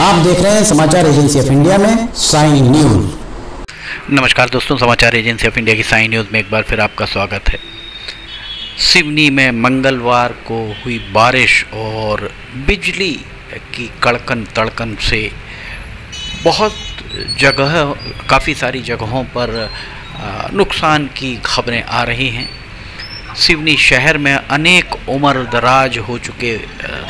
आप देख रहे हैं समाचार एजेंसी ऑफ़ इंडिया में साइन न्यूज़। नमस्कार दोस्तों, समाचार एजेंसी ऑफ़ इंडिया की साइन न्यूज़ में एक बार फिर आपका स्वागत है। सिवनी में मंगलवार को हुई बारिश और बिजली की कड़कन तड़कन से बहुत जगह, काफ़ी सारी जगहों पर नुकसान की खबरें आ रही हैं। सिवनी शहर में अनेक उम्र दराज हो चुके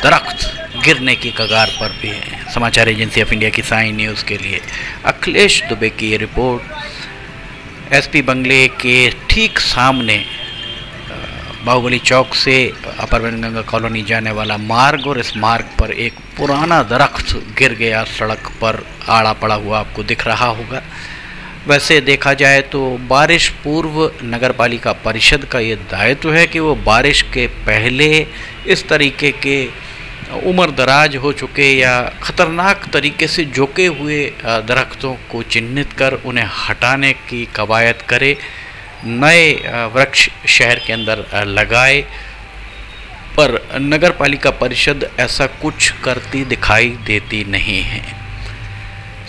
दरख्त गिरने की कगार पर भी हैं। समाचार एजेंसी ऑफ़ इंडिया की साइन न्यूज़ के लिए। अखिलेश दुबे की ये रिपोर्ट। एसपी बंगले के ठीक सामने बाहुबली चौक से अपर गंगा कॉलोनी जाने वाला मार्ग और इस मार्ग पर एक पुराना दरख्त गिर गया। सड़क पर आड़ा पड़ा हुआ आपको दिख रहा होगा। वैसे देखा जाए तो बारिश पूर्व नगर पालिका परिषद का ये दायित्व है कि वो बारिश के पहले इस तरीके के उम्र दराज हो चुके या ख़तरनाक तरीके से झुके हुए दरख्तों को चिन्हित कर उन्हें हटाने की कवायद करे, नए वृक्ष शहर के अंदर लगाए। पर नगर पालिका परिषद ऐसा कुछ करती दिखाई देती नहीं है।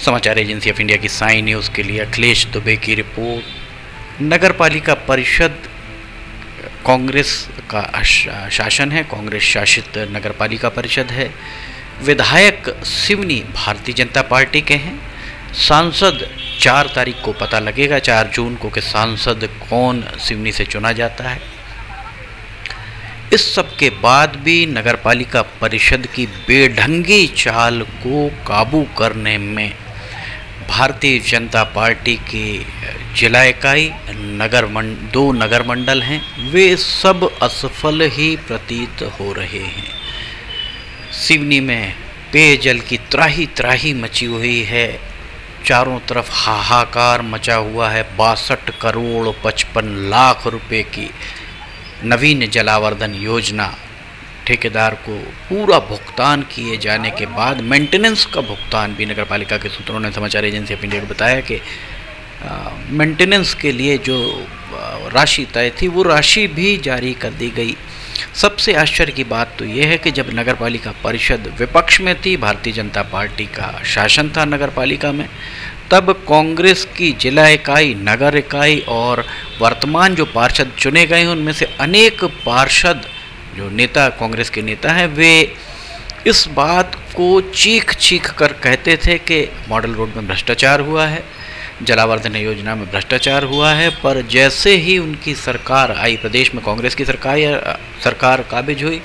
समाचार एजेंसी ऑफ़ इंडिया की साइन न्यूज़ के लिए अखिलेश दुबे की रिपोर्ट। नगर पालिका परिषद, कांग्रेस का शासन है, कांग्रेस शासित नगर पालिका परिषद है। विधायक सिवनी भारतीय जनता पार्टी के हैं। सांसद चार तारीख को पता लगेगा, चार जून को कि सांसद कौन सिवनी से चुना जाता है। इस सब के बाद भी नगर पालिका परिषद की बेढंगी चाल को काबू करने में भारतीय जनता पार्टी की जिला इकाई नगर मंड दो नगर मंडल हैं। वे सब असफल ही प्रतीत हो रहे हैं। सिवनी में पेयजल की त्राही त्राही मची हुई है। चारों तरफ़ हाहाकार मचा हुआ है। बासठ करोड़ पचपन लाख रुपए की नवीन जलावर्धन योजना ठेकेदार को पूरा भुगतान किए जाने के बाद मेंटेनेंस का भुगतान भी नगर पालिका के सूत्रों ने समाचार एजेंसी इंडिया को बताया कि मेंटेनेंस के लिए जो राशि तय थी, वो राशि भी जारी कर दी गई। सबसे आश्चर्य की बात तो ये है कि जब नगर पालिका परिषद विपक्ष में थी, भारतीय जनता पार्टी का शासन था नगर पालिका में, तब कांग्रेस की जिला इकाई, नगर इकाई और वर्तमान जो पार्षद चुने गए हैं, उनमें से अनेक पार्षद जो नेता, कांग्रेस के नेता हैं, वे इस बात को चीख चीख कर कहते थे कि मॉडल रोड में भ्रष्टाचार हुआ है, जलावर्धन योजना में भ्रष्टाचार हुआ है, पर जैसे ही उनकी सरकार आई, प्रदेश में कांग्रेस की सरकार, या सरकार काबिज हुई,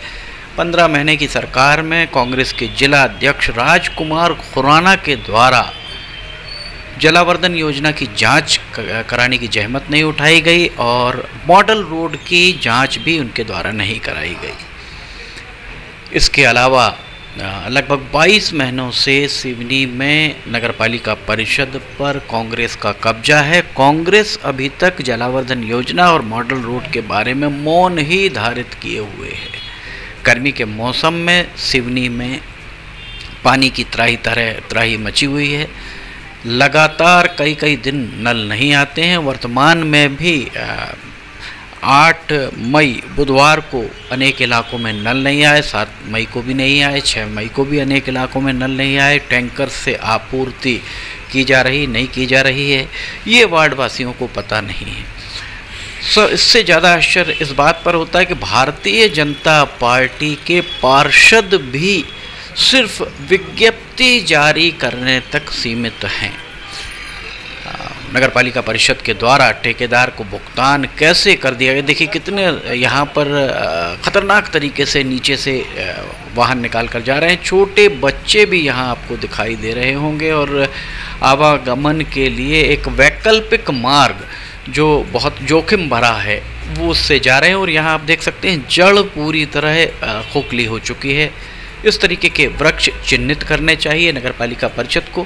पंद्रह महीने की सरकार में कांग्रेस के जिला अध्यक्ष राजकुमार खुराना के द्वारा जलावर्धन योजना की जाँच कराने की जहमत नहीं उठाई गई और मॉडल रोड की जाँच भी उनके द्वारा नहीं कराई गई। इसके अलावा लगभग 22 महीनों से सिवनी में नगरपालिका परिषद पर कांग्रेस का कब्जा है। कांग्रेस अभी तक जलावर्धन योजना और मॉडल रोड के बारे में मौन ही धारित किए हुए है। गर्मी के मौसम में सिवनी में पानी की त्राही तरह, त्राही मची हुई है। लगातार कई कई दिन नल नहीं आते हैं। वर्तमान में भी आठ मई बुधवार को अनेक इलाकों में नल नहीं आए, सात मई को भी नहीं आए छः मई को भी अनेक इलाकों में नल नहीं आए। टैंकर से आपूर्ति की जा रही, नहीं की जा रही है। ये वार्डवासियों को पता नहीं है। सो, इससे ज़्यादा आश्चर्य इस बात पर होता है कि भारतीय जनता पार्टी के पार्षद भी सिर्फ़ विज्ञप्ति जारी करने तक सीमित हैं। नगर पालिका परिषद के द्वारा ठेकेदार को भुगतान कैसे कर दिया गया? देखिए, कितने यहाँ पर ख़तरनाक तरीके से नीचे से वाहन निकाल कर जा रहे हैं। छोटे बच्चे भी यहाँ आपको दिखाई दे रहे होंगे और आवागमन के लिए एक वैकल्पिक मार्ग जो बहुत जोखिम भरा है, वो उससे जा रहे हैं और यहाँ आप देख सकते हैं, जड़ पूरी तरह खोखली हो चुकी है। इस तरीके के वृक्ष चिन्हित करने चाहिए नगर पालिका परिषद को।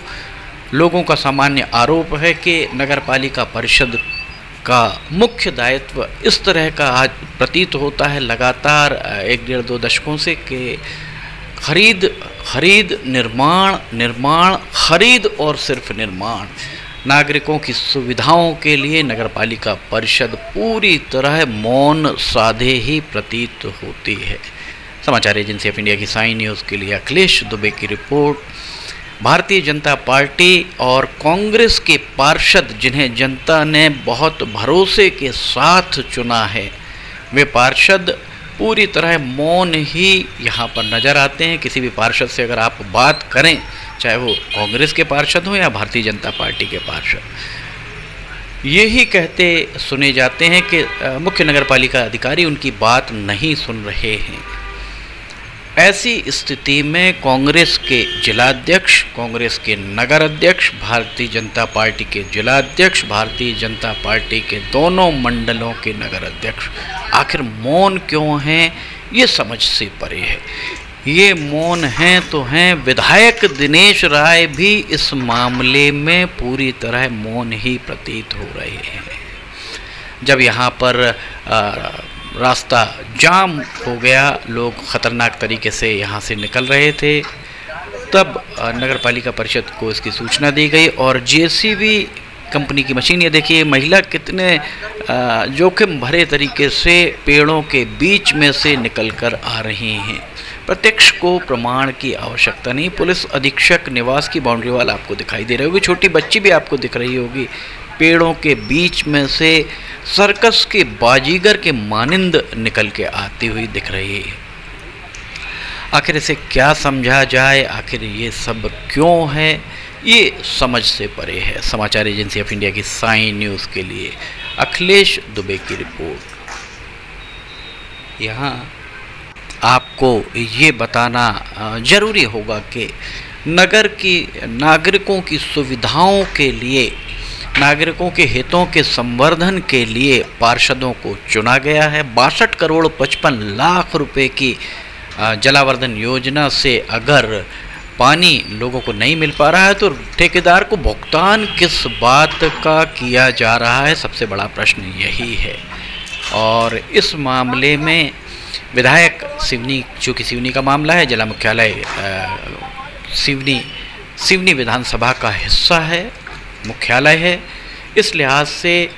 लोगों का सामान्य आरोप है कि नगर पालिका परिषद का मुख्य दायित्व इस तरह का आज प्रतीत होता है लगातार, एक डेढ़ दो दशकों से कि खरीद खरीद, निर्माण निर्माण, खरीद और सिर्फ़ निर्माण। नागरिकों की सुविधाओं के लिए नगर पालिका परिषद पूरी तरह मौन साधे ही प्रतीत होती है। समाचार एजेंसी ऑफ़ इंडिया की साइन न्यूज़ के लिए अखिलेश दुबे की रिपोर्ट। भारतीय जनता पार्टी और कांग्रेस के पार्षद जिन्हें जनता ने बहुत भरोसे के साथ चुना है, वे पार्षद पूरी तरह मौन ही यहाँ पर नज़र आते हैं। किसी भी पार्षद से अगर आप बात करें, चाहे वो कांग्रेस के पार्षद हों या भारतीय जनता पार्टी के पार्षद, यही कहते सुने जाते हैं कि मुख्य नगर पालिका अधिकारी उनकी बात नहीं सुन रहे हैं। ऐसी स्थिति में कांग्रेस के जिलाध्यक्ष कांग्रेस के नगर अध्यक्ष भारतीय जनता पार्टी के जिलाध्यक्ष भारतीय जनता पार्टी के दोनों मंडलों के नगर अध्यक्ष आखिर मौन क्यों हैं? ये समझ से परे है। ये मौन हैं तो हैं। विधायक दिनेश राय भी इस मामले में पूरी तरह मौन ही प्रतीत हो रहे हैं। जब यहाँ पर आ, रास्ता जाम हो गया। लोग ख़तरनाक तरीके से यहाँ से निकल रहे थे। तब नगर पालिका परिषद को इसकी सूचना दी गई और जेसीबी कंपनी की मशीन, ये देखिए, महिला कितने जोखिम भरे तरीके से पेड़ों के बीच में से निकल कर आ रही हैं। प्रत्यक्ष को प्रमाण की आवश्यकता नहीं। पुलिस अधीक्षक निवास की बाउंड्री वाल आपको दिखाई दे रही होगी। छोटी बच्ची भी आपको दिख रही होगी। पेड़ों के बीच में से सर्कस के बाजीगर के मानिंद निकल के आती हुई दिख रही है। आखिर इसे क्या समझा जाए? आखिर ये सब क्यों है? ये समझ से परे है। समाचार एजेंसी ऑफ़ इंडिया की साइन न्यूज़ के लिए अखिलेश दुबे की रिपोर्ट। यहाँ आपको ये बताना ज़रूरी होगा कि नगर की नागरिकों की सुविधाओं के लिए नागरिकों के हितों के संवर्धन के लिए पार्षदों को चुना गया है। बासठ करोड़ पचपन लाख रुपए की जलावर्धन योजना से अगर पानी लोगों को नहीं मिल पा रहा है तो ठेकेदार को भुगतान किस बात का किया जा रहा है? सबसे बड़ा प्रश्न यही है। और इस मामले में विधायक सिवनी, चूँकि सिवनी का मामला है, जिला मुख्यालय सिवनी सिवनी विधानसभा का हिस्सा है। मुख्यालय है। इस लिहाज से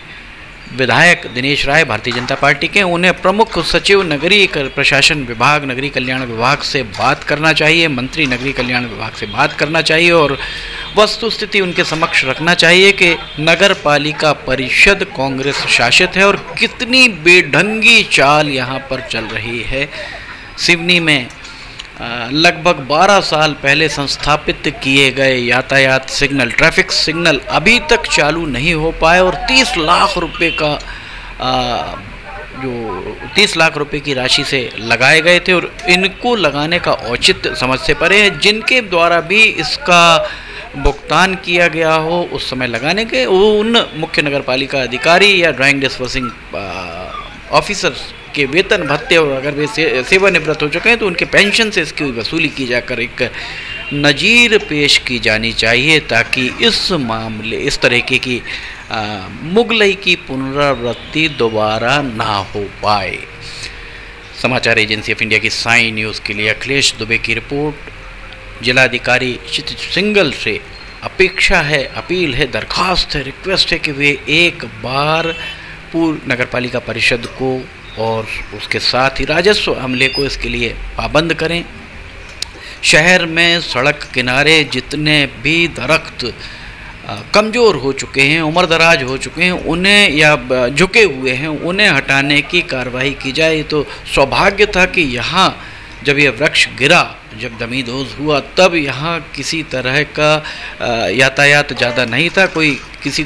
विधायक दिनेश राय भारतीय जनता पार्टी के उन्हें प्रमुख सचिव नगरीय प्रशासन विभाग नगरीय कल्याण विभाग से बात करना चाहिए, मंत्री नगरीय कल्याण विभाग से बात करना चाहिए और वस्तु स्थिति उनके समक्ष रखना चाहिए कि नगर पालिका परिषद कांग्रेस शासित है और कितनी बेढंगी चाल यहाँ पर चल रही है। सिवनी में लगभग 12 साल पहले संस्थापित किए गए यातायात सिग्नल, ट्रैफ़िक सिग्नल अभी तक चालू नहीं हो पाए और 30 लाख रुपए का जो 30 लाख रुपए की राशि से लगाए गए थे और इनको लगाने का औचित्य समझ से परे है, जिनके द्वारा भी इसका भुगतान किया गया हो उस समय लगाने के वो उन मुख्य नगर पालिका अधिकारी या ड्राइंग डिस्पर्सिंग ऑफिसर्स के वेतन भत्ते अगर वे सेवानिवृत्त हो चुके हैं तो उनके पेंशन से इसकी वसूली की जाकर एक नज़ीर पेश की जानी चाहिए ताकि इस मामले, इस तरीके की मुगलई की पुनरावृत्ति दोबारा ना हो पाए। समाचार एजेंसी ऑफ़ इंडिया की साई न्यूज़ के लिए अखिलेश दुबे की रिपोर्ट। जिलाधिकारी क्षितिज सिंगल से अपेक्षा है, अपील है, दरखास्त है, रिक्वेस्ट है कि वे एक बार पूर्व नगर पालिका परिषद को और उसके साथ ही राजस्व हमले को इसके लिए पाबंद करें। शहर में सड़क किनारे जितने भी दरख्त कमज़ोर हो चुके हैं, उम्र दराज हो चुके हैं, उन्हें या झुके हुए हैं, उन्हें हटाने की कार्रवाई की जाए तो सौभाग्य था कि यहाँ जब यह वृक्ष गिरा, जब दमीदोज हुआ, तब यहाँ किसी तरह का यातायात ज़्यादा नहीं था, कोई किसी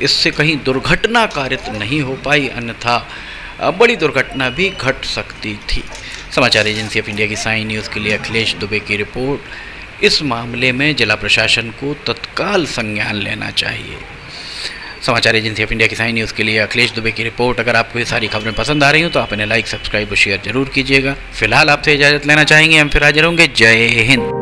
इससे कहीं दुर्घटना कारित नहीं हो पाई, अन्यथा बड़ी दुर्घटना भी घट सकती थी। समाचार एजेंसी ऑफ़ इंडिया की साई न्यूज़ के लिए अखिलेश दुबे की रिपोर्ट। इस मामले में जिला प्रशासन को तत्काल संज्ञान लेना चाहिए। समाचार एजेंसी ऑफ़ इंडिया की साई न्यूज़ के लिए अखिलेश दुबे की रिपोर्ट। अगर आपको ये सारी खबरें पसंद आ रही हो तो आप इन्हें लाइक सब्सक्राइब और शेयर ज़रूर कीजिएगा। फ़िलहाल आपसे इजाज़त लेना चाहेंगे। हम फिर हाजिर होंगे। जय हिंद।